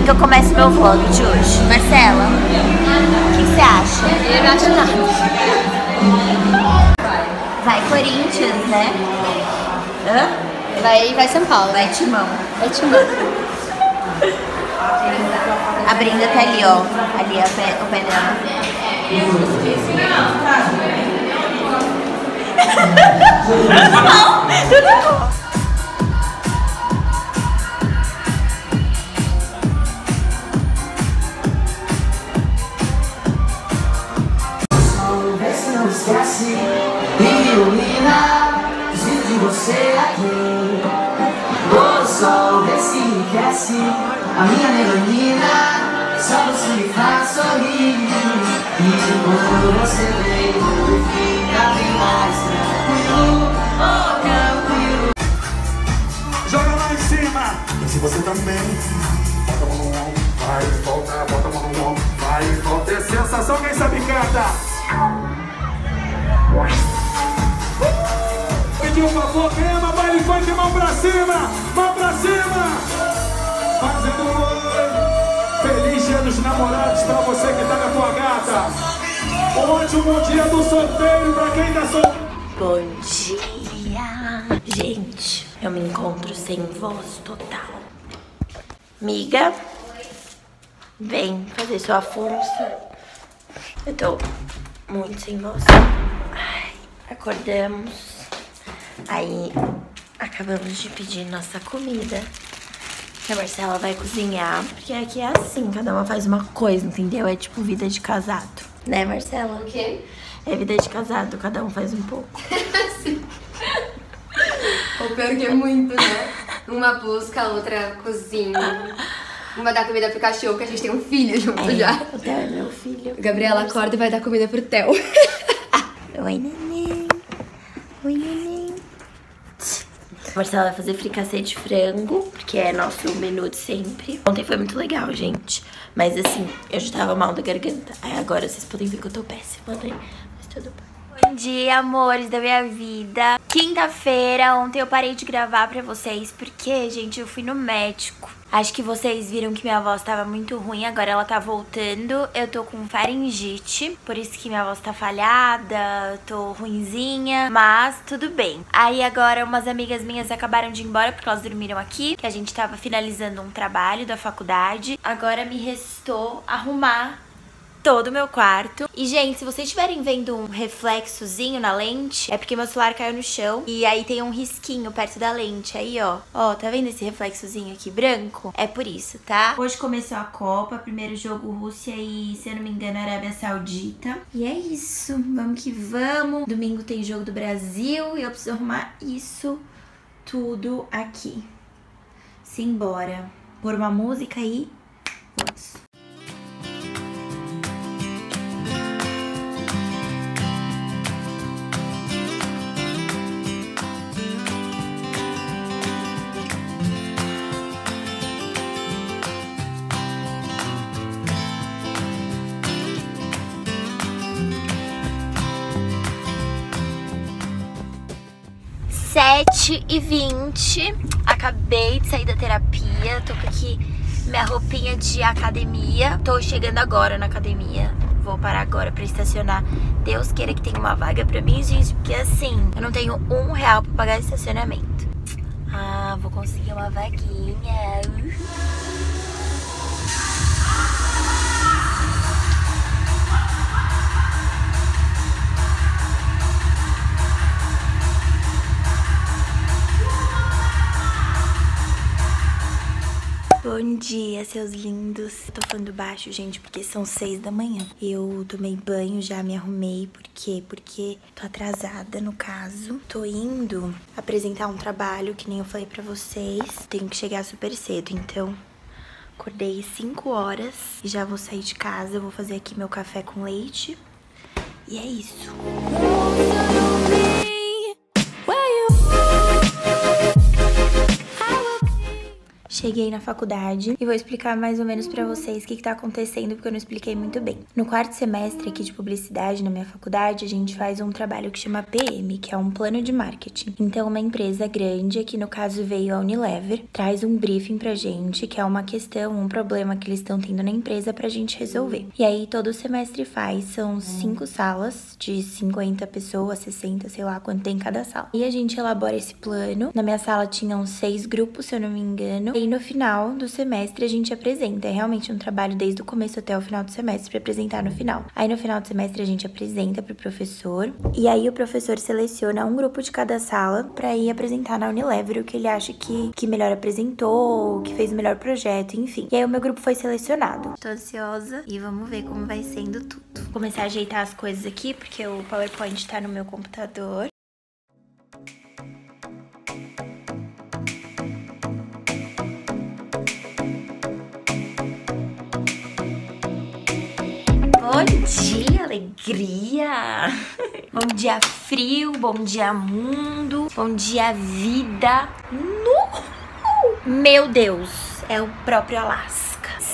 assim que eu começo meu vlog de hoje. Marcela, o que você acha? Eu não acho nada. Vai Corinthians, né? Hã? Vai, vai São Paulo. Vai Timão. Vai Timão. A Brenda tá ali, ó. Ali o pé, o pé dela. Não, tudo Vê esquece e ilumina Preciso de você aqui. O sol vê se enriquece A minha neblina Só você me faz sorrir. E quando você vem fica bem mais tranquilo. Oh, tranquilo. Joga lá em cima. E se você também. Bota a mão no ombro, vai, volta, bota a mão no ombro, Ama baile funk, mão pra cima, mão pra cima. Fazendo oi. Feliz dia dos namorados pra você que tá com a tua gata. Ótimo dia do solteiro pra quem tá solteiro. Bom dia! Gente, eu me encontro sem voz total. Miga, vem fazer sua força. Eu tô muito sem voz. Ai, acordamos. Aí, acabamos de pedir nossa comida. Que a Marcela vai cozinhar. Porque aqui é assim, cada uma faz uma coisa, entendeu? É tipo vida de casado. Né, Marcela? O quê? É vida de casado, cada um faz um pouco. O pior que é muito, né? Uma busca, a outra cozinha. Uma dá comida pro cachorro, que a gente tem um filho junto já. O Theo é meu filho. Gabriela acorda e vai dar comida pro Theo. Oi, neném. Oi, neném. Marcela vai fazer fricassê de frango, porque é nosso menu de sempre. Ontem foi muito legal, gente. Mas assim, eu já tava mal da garganta. Aí agora vocês podem ver que eu tô péssima, né? Mas tudo bem. Bom dia, amores da minha vida. Quinta-feira, ontem eu parei de gravar pra vocês porque, gente, eu fui no médico. Acho que vocês viram que minha voz tava muito ruim, agora ela tá voltando. Eu tô com faringite, por isso que minha voz tá falhada, tô ruinzinha, mas tudo bem. Aí agora umas amigas minhas acabaram de ir embora porque elas dormiram aqui, que a gente tava finalizando um trabalho da faculdade. Agora me restou arrumar todo o meu quarto. E, gente, se vocês estiverem vendo um reflexozinho na lente, é porque meu celular caiu no chão e aí tem um risquinho perto da lente. Aí, ó. Ó, tá vendo esse reflexozinho aqui branco? É por isso, tá? Hoje começou a Copa, primeiro jogo Rússia e, se eu não me engano, Arábia Saudita. E é isso. Vamos que vamos. Domingo tem jogo do Brasil e eu preciso arrumar isso tudo aqui. Simbora. Pôr uma música aí. Vamos. Sete e vinte. Acabei de sair da terapia. Tô com aqui minha roupinha de academia. Tô chegando agora na academia. Vou parar agora pra estacionar. Deus queira que tenha uma vaga pra mim, gente. Porque assim, eu não tenho um real pra pagar estacionamento. Ah, vou conseguir uma vaguinha. Uhul. Bom dia, seus lindos. Tô falando baixo, gente, porque são seis da manhã. Eu tomei banho, já me arrumei. Por quê? Porque tô atrasada, no caso. Tô indo apresentar um trabalho, que nem eu falei pra vocês. Tenho que chegar super cedo, então... Acordei 5 horas e já vou sair de casa. Eu vou fazer aqui meu café com leite. E é isso. Cheguei na faculdade e vou explicar mais ou menos pra vocês o que, que tá acontecendo, porque eu não expliquei muito bem. No quarto semestre aqui de publicidade na minha faculdade, a gente faz um trabalho que chama PM, que é um plano de marketing. Então, uma empresa grande, aqui no caso veio a Unilever, traz um briefing pra gente, que é uma questão, um problema que eles estão tendo na empresa pra gente resolver. E aí, todo semestre faz, são cinco salas de 50 pessoas, 60, sei lá quanto tem cada sala. E a gente elabora esse plano. Na minha sala tinham seis grupos, se eu não me engano. E no final do semestre a gente apresenta. É realmente um trabalho desde o começo até o final do semestre para apresentar no final. Aí no final do semestre a gente apresenta pro professor. E aí o professor seleciona um grupo de cada sala para ir apresentar na Unilever o que ele acha que, que melhor apresentou, que fez o melhor projeto, enfim. E aí o meu grupo foi selecionado. Tô ansiosa e vamos ver como vai sendo tudo. Vou começar a ajeitar as coisas aqui, porque o PowerPoint tá no meu computador. Alegria! Bom dia, frio, bom dia, mundo, bom dia, vida. No! Meu Deus, é o próprio Alasca.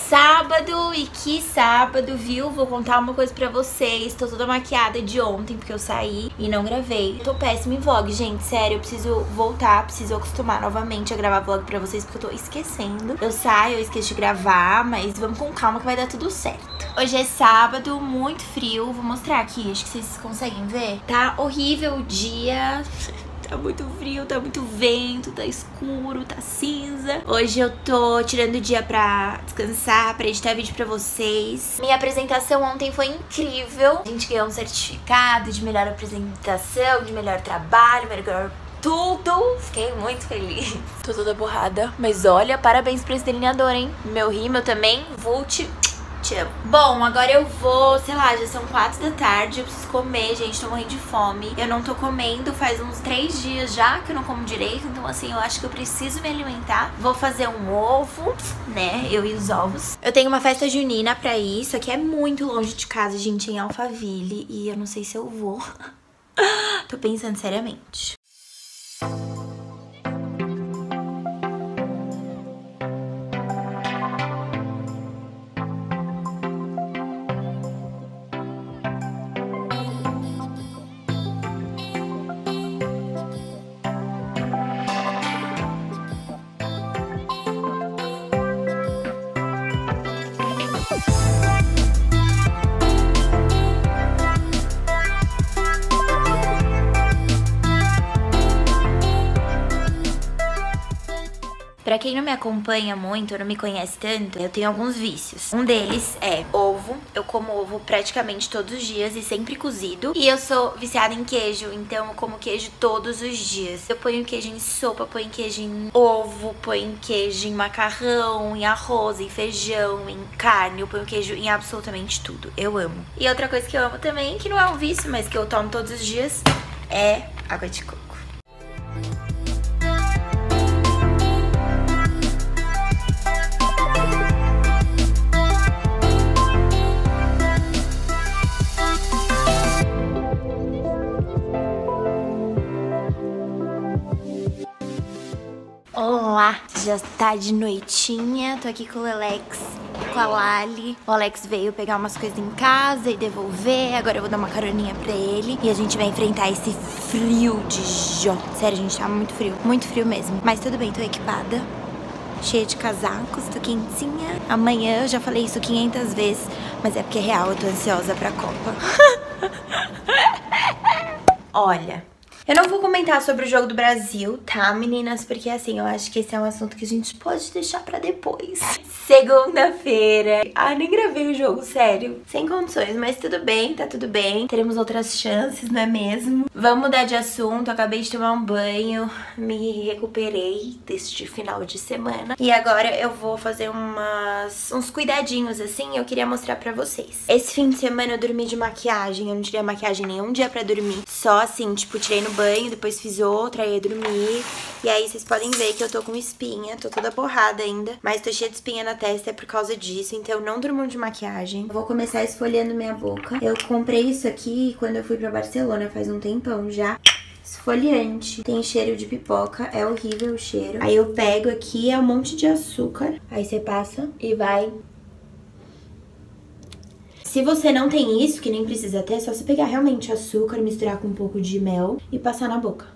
Sábado, e que sábado, viu? Vou contar uma coisa pra vocês. Tô toda maquiada de ontem, porque eu saí e não gravei. Tô péssima em vlog, gente, sério. Eu preciso voltar, preciso acostumar novamente a gravar vlog pra vocês, porque eu tô esquecendo. Eu saio, eu esqueço de gravar, mas vamos com calma que vai dar tudo certo. Hoje é sábado, muito frio. Vou mostrar aqui, acho que vocês conseguem ver. Tá horrível o dia. Tá muito frio, tá muito vento, tá escuro, tá cinza. Hoje eu tô tirando o dia pra descansar, pra editar vídeo pra vocês. Minha apresentação ontem foi incrível. A gente ganhou um certificado de melhor apresentação, de melhor trabalho, melhor tudo. Fiquei muito feliz. Tô toda borrada, mas olha, parabéns pra esse delineador, hein? Meu rímel também, Vult. Bom, agora eu vou, sei lá, já são quatro da tarde, eu preciso comer, gente, tô morrendo de fome. Eu não tô comendo faz uns três dias já que eu não como direito, então assim, eu acho que eu preciso me alimentar. Vou fazer um ovo, né, eu e os ovos. Eu tenho uma festa junina pra ir, só que é muito longe de casa, gente, em Alphaville, e eu não sei se eu vou. tô pensando seriamente. Pra quem não me acompanha muito, não me conhece tanto, eu tenho alguns vícios. Um deles é ovo. Eu como ovo praticamente todos os dias e sempre cozido. E eu sou viciada em queijo, então eu como queijo todos os dias. Eu ponho queijo em sopa, ponho queijo em ovo, ponho queijo em macarrão, em arroz, em feijão, em carne. Eu ponho queijo em absolutamente tudo. Eu amo. E outra coisa que eu amo também, que não é um vício, mas que eu tomo todos os dias, é água de coco. Olá, já tá de noitinha, tô aqui com o Alex, com a Lali. O Alex veio pegar umas coisas em casa e devolver, agora eu vou dar uma caroninha pra ele. E a gente vai enfrentar esse frio de jó. Sério, gente, tá muito frio, muito frio mesmo. Mas tudo bem, tô equipada, cheia de casacos, tô quentinha. Amanhã, eu já falei isso 500 vezes, mas é porque é real, eu tô ansiosa pra Copa. Olha... Eu não vou comentar sobre o jogo do Brasil, tá, meninas? Porque, assim, eu acho que esse é um assunto que a gente pode deixar pra depois. Segunda-feira. Ah, nem gravei o jogo, sério. Sem condições, mas tudo bem, tá tudo bem. Teremos outras chances, não é mesmo? Vamos mudar de assunto. Acabei de tomar um banho, me recuperei deste final de semana. E agora eu vou fazer umas, uns cuidadinhos, assim, eu queria mostrar pra vocês. Esse fim de semana eu dormi de maquiagem, eu não tirei maquiagem nenhum dia pra dormir. Só assim, tipo, tirei no banho, depois fiz outra, aí ia dormir. E aí vocês podem ver que eu tô com espinha, tô toda borrada ainda. Mas tô cheia de espinha na testa, é por causa disso. Então eu não durmo de maquiagem. Vou começar esfoliando minha boca. Eu comprei isso aqui quando eu fui pra Barcelona, faz um tempão já. esfoliante. Tem cheiro de pipoca, é horrível o cheiro. Aí eu pego aqui, é um monte de açúcar. Aí você passa e vai se você não tem isso, que nem precisa ter, é só você pegar realmente açúcar, misturar com um pouco de mel e passar na boca.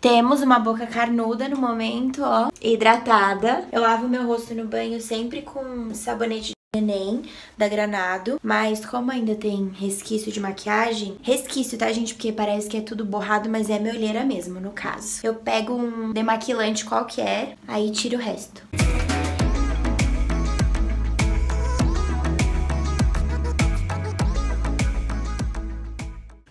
Temos uma boca carnuda no momento, ó, hidratada. Eu lavo meu rosto no banho sempre com sabonete neném da Granado, mas como ainda tem resquício de maquiagem, resquício, tá, gente? Porque parece que é tudo borrado, mas é minha olheira mesmo, no caso. Eu pego um demaquilante qualquer, aí tiro o resto.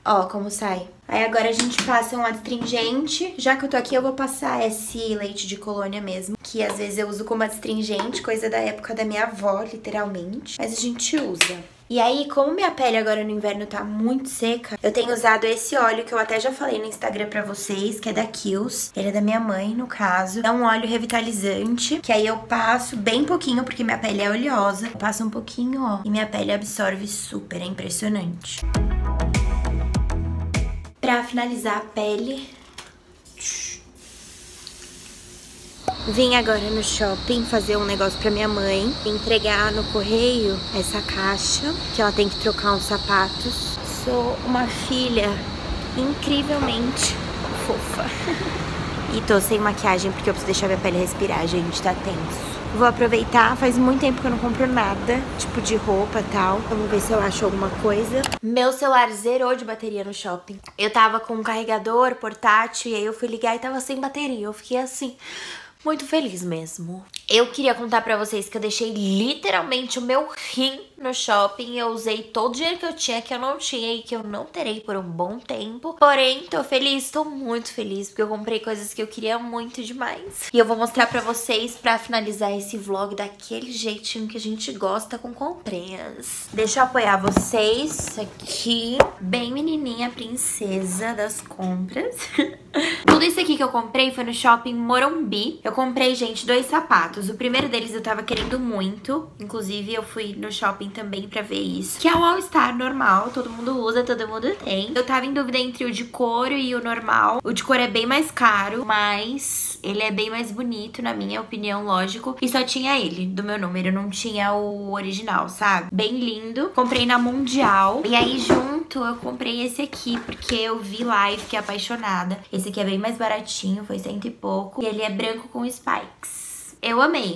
Ó, como sai. Aí agora a gente passa um astringente. Já que eu tô aqui, eu vou passar esse leite de colônia mesmo. Que às vezes eu uso como astringente, coisa da época da minha avó, literalmente. Mas a gente usa. E aí, como minha pele agora no inverno tá muito seca, eu tenho usado esse óleo que eu até já falei no Instagram pra vocês, que é da Kills. Ele é da minha mãe, no caso. É um óleo revitalizante, que aí eu passo bem pouquinho, porque minha pele é oleosa. Eu passo um pouquinho, ó, e minha pele absorve super, é impressionante. Pra finalizar a pele, Vim agora no shopping fazer um negócio pra minha mãe, entregar no correio essa caixa, que ela tem que trocar uns sapatos. Sou uma filha incrivelmente fofa. e tô sem maquiagem porque eu preciso deixar minha pele respirar, gente, tá tenso. Vou aproveitar, faz muito tempo que eu não compro nada, tipo de roupa e tal. Vamos ver se eu acho alguma coisa. Meu celular zerou de bateria no shopping. Eu tava com um carregador portátil e aí eu fui ligar e tava sem bateria. Eu fiquei assim, muito feliz mesmo. Eu queria contar pra vocês que eu deixei literalmente o meu rim no shopping. Eu usei todo o dinheiro que eu tinha, que eu não tinha e que eu não terei por um bom tempo. Porém, tô feliz, tô muito feliz, porque eu comprei coisas que eu queria muito demais. E eu vou mostrar pra vocês pra finalizar esse vlog daquele jeitinho que a gente gosta com comprinhas. Deixa eu apoiar vocês aqui. Bem menininha princesa das compras. Tudo isso aqui que eu comprei foi no shopping Morumbi. Eu comprei, gente, dois sapatos. O primeiro deles eu tava querendo muito. Inclusive, eu fui no shopping também pra ver isso. Que é o All Star normal. Todo mundo usa, todo mundo tem. Eu tava em dúvida entre o de couro e o normal. O de couro é bem mais caro, mas ele é bem mais bonito, na minha opinião, lógico. E só tinha ele, do meu número. Não tinha o original, sabe? Bem lindo. Comprei na Mundial. E aí, junto, eu comprei esse aqui, porque eu vi lá e fiquei apaixonada. Esse aqui é bem mais baratinho, foi cento e pouco. E ele é branco com spikes. Eu amei.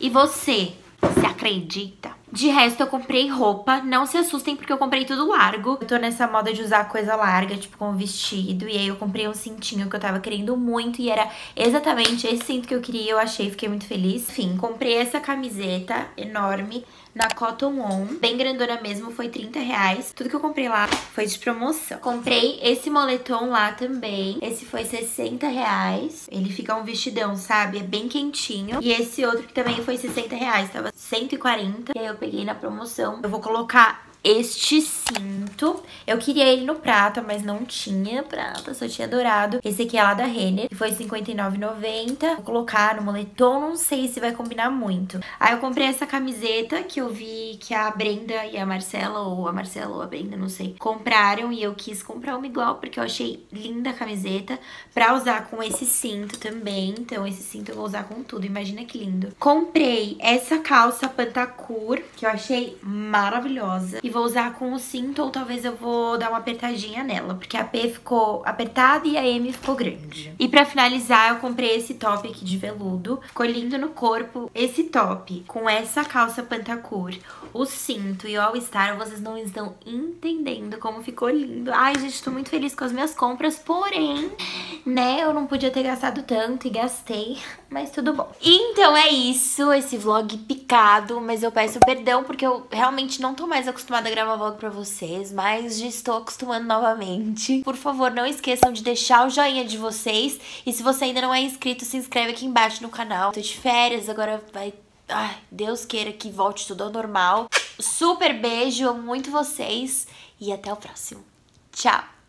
E você, se acredita? De resto, eu comprei roupa. Não se assustem porque eu comprei tudo largo. Eu tô nessa moda de usar coisa larga, tipo com vestido. E aí eu comprei um cintinho que eu tava querendo muito. E era exatamente esse cinto que eu queria. Eu achei, fiquei muito feliz. Enfim, comprei essa camiseta enorme na Cotton On, bem grandona mesmo, foi 30 reais. Tudo que eu comprei lá foi de promoção. Comprei esse moletom lá também, esse foi 60 reais. Ele fica um vestidão, sabe? É bem quentinho. E esse outro que também foi 60 reais, tava 140. E aí eu peguei na promoção. Eu vou colocar este cinto. Eu queria ele no prata, mas não tinha prata, só tinha dourado. Esse aqui é lá da Renner, foi R$59,90. Vou colocar no moletom, não sei se vai combinar muito. Aí eu comprei essa camiseta que eu vi que a Brenda e a Marcela, ou a Marcela ou a Brenda, não sei, compraram. E eu quis comprar uma igual, porque eu achei linda a camiseta pra usar com esse cinto também. Então esse cinto eu vou usar com tudo, imagina que lindo. Comprei essa calça Pantacur, que eu achei maravilhosa. E vou usar com o cinto ou talvez eu vou dar uma apertadinha nela, porque a P ficou apertada e a M ficou grande. E pra finalizar, eu comprei esse top aqui de veludo. Ficou lindo no corpo. Esse top com essa calça pantacur, o cinto e o All Star, vocês não estão entendendo como ficou lindo. Ai, gente, tô muito feliz com as minhas compras, porém, né, eu não podia ter gastado tanto e gastei, mas tudo bom. Então é isso, esse vlog picado, mas eu peço perdão porque eu realmente não tô mais acostumada acostumada a gravar vlog pra vocês, mas já estou acostumando novamente. Por favor, não esqueçam de deixar o joinha de vocês. E se você ainda não é inscrito, se inscreve aqui embaixo no canal. Tô de férias, agora vai... Ai, Deus queira que volte tudo ao normal. Super beijo, amo muito vocês e até o próximo. Tchau!